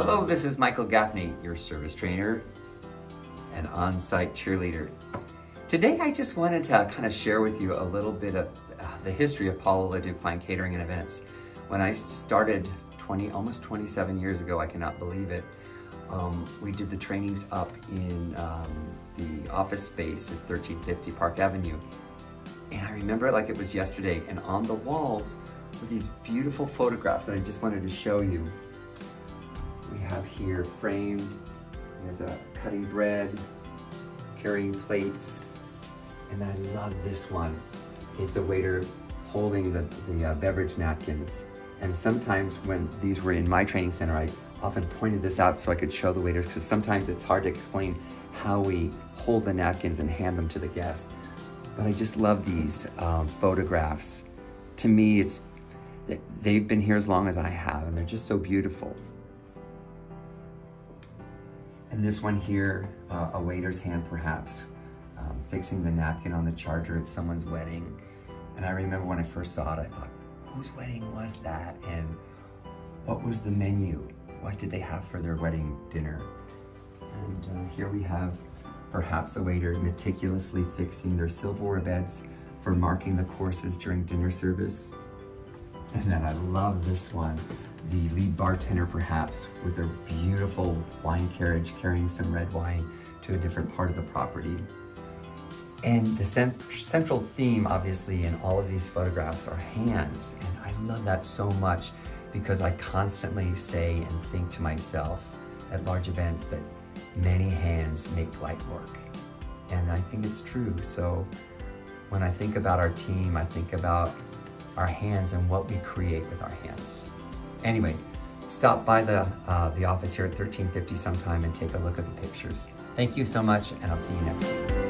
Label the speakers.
Speaker 1: Hello, this is Michael Gaffney, your service trainer and on-site cheerleader. Today I just wanted to kind of share with you a little bit of uh, the history of Paula Fine Catering and Events. When I started 20, almost 27 years ago, I cannot believe it, um, we did the trainings up in um, the office space at 1350 Park Avenue. And I remember it like it was yesterday. And on the walls were these beautiful photographs that I just wanted to show you. Have here framed, there's a cutting bread, carrying plates, and I love this one. It's a waiter holding the, the uh, beverage napkins. And sometimes when these were in my training center, I often pointed this out so I could show the waiters because sometimes it's hard to explain how we hold the napkins and hand them to the guest. But I just love these um, photographs. To me, it's they've been here as long as I have, and they're just so beautiful. And this one here, uh, a waiter's hand perhaps, um, fixing the napkin on the charger at someone's wedding. And I remember when I first saw it, I thought, whose wedding was that? And what was the menu? What did they have for their wedding dinner? And uh, here we have perhaps a waiter meticulously fixing their silverware beds for marking the courses during dinner service. And then I love this one, the lead bartender perhaps with their beautiful wine carriage carrying some red wine to a different part of the property. And the cent central theme, obviously, in all of these photographs are hands. And I love that so much because I constantly say and think to myself at large events that many hands make light work. And I think it's true. So when I think about our team, I think about our hands and what we create with our hands. Anyway, stop by the, uh, the office here at 1350 sometime and take a look at the pictures. Thank you so much, and I'll see you next week.